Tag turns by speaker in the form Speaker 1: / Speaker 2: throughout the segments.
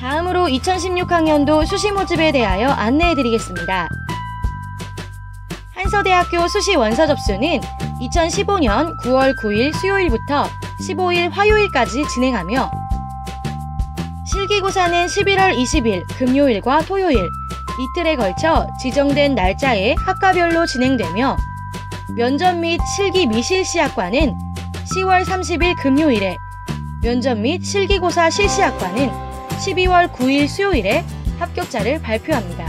Speaker 1: 다음으로 2016학년도 수시 모집에 대하여 안내해 드리겠습니다. 한서대학교 수시 원서 접수는 2015년 9월 9일 수요일부터 15일 화요일까지 진행하며 실기고사는 11월 20일 금요일과 토요일 이틀에 걸쳐 지정된 날짜에 학과별로 진행되며 면접 및 실기 미실 시학과는 10월 30일 금요일에 면접 및 실기고사 실시학과는 12월 9일 수요일에 합격자를 발표합니다.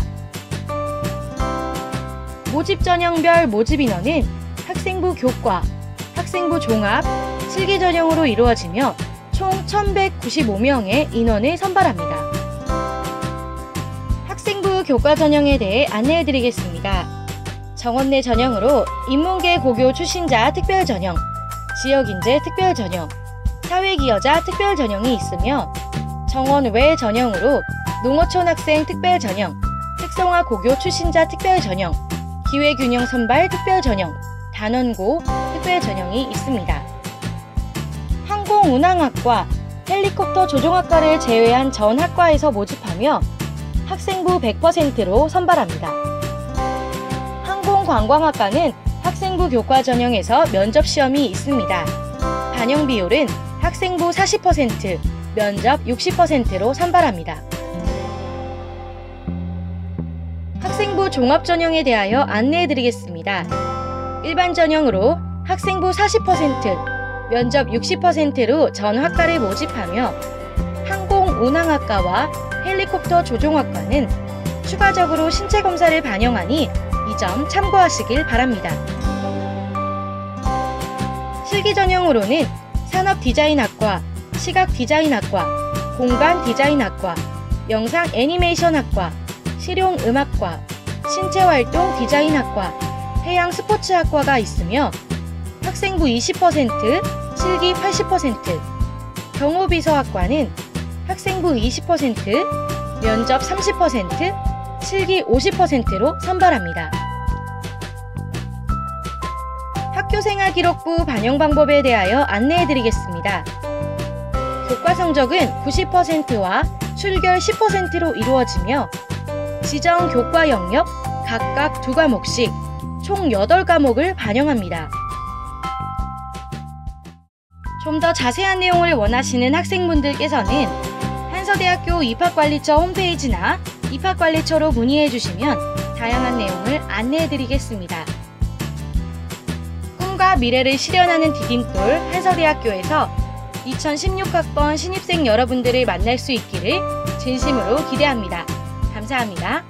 Speaker 1: 모집 전형별 모집 인원은 학생부 교과, 학생부 종합, 실기 전형으로 이루어지며 총 1195명의 인원을 선발합니다. 학생부 교과 전형에 대해 안내해 드리겠습니다. 정원 내 전형으로 인문계 고교 출신자 특별 전형, 지역인재 특별 전형, 사회기여자 특별 전형이 있으며 정원 외 전형으로 농어촌 학생 특별 전형, 특성화 고교 출신자 특별 전형, 기회균형 선발 특별 전형, 단원고 특별 전형이 있습니다. 항공운항학과, 헬리콥터 조종학과를 제외한 전 학과에서 모집하며 학생부 100%로 선발합니다. 항공관광학과는 학생부 교과 전형에서 면접 시험이 있습니다. 반영 비율은 학생부 40%, 면접 60%로 선발합니다. 학생부 종합 전형에 대하여 안내해 드리겠습니다. 일반 전형으로 학생부 40%, 면접 60%로 전 학과를 모집하며 항공 운항학과와 헬리콥터 조종학과는 추가적으로 신체 검사를 반영하니 이 점 참고하시길 바랍니다. 실기 전형으로는 산업 디자인학과, 시각 디자인학과, 공간 디자인학과, 영상 애니메이션학과, 실용 음악과, 신체 활동 디자인학과, 해양 스포츠학과가 있으며 학생부 20%, 실기 80%, 경호비서학과는 학생부 20%, 면접 30%, 실기 50%로 선발합니다. 학교생활 기록부 반영 방법에 대하여 안내해 드리겠습니다. 교과 성적은 90%와 출결 10%로 이루어지며 지정 교과 영역 각각 두 과목씩 총 8과목을 반영합니다. 좀 더 자세한 내용을 원하시는 학생분들께서는 한서대학교 입학관리처 홈페이지나 입학관리처로 문의해 주시면 다양한 내용을 안내해 드리겠습니다. 꿈과 미래를 실현하는 디딤돌 한서대학교에서 2016학번 신입생 여러분들을 만날 수 있기를 진심으로 기대합니다. 감사합니다.